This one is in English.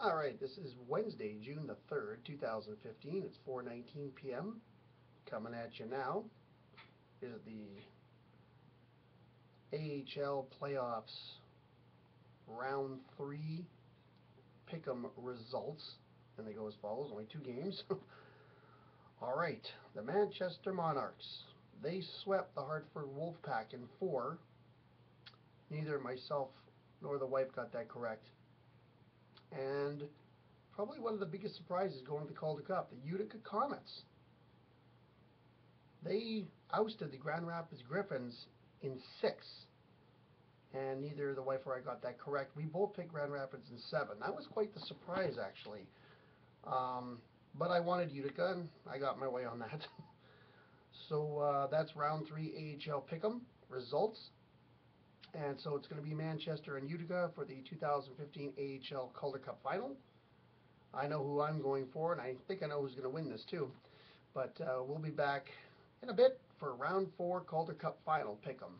All right, this is Wednesday, June the 3rd, 2015. It's 4:19 p.m. Coming at you now is the AHL playoffs round 3 pick'em results and they go as follows, only two games. All right, the Manchester Monarchs. They swept the Hartford Wolfpack in 4. Neither myself nor the wife got that correct. And probably one of the biggest surprises going to the Calder Cup, the Utica Comets. They ousted the Grand Rapids Griffins in six. And neither the wife or I got that correct. We both picked Grand Rapids in seven. That was quite the surprise, actually. Um, but I wanted Utica, and I got my way on that. so uh, that's round three AHL Pick'em results. And so it's going to be Manchester and Utica for the 2015 AHL Calder Cup Final. I know who I'm going for, and I think I know who's going to win this too. But uh, we'll be back in a bit for round four Calder Cup Final Pick'em.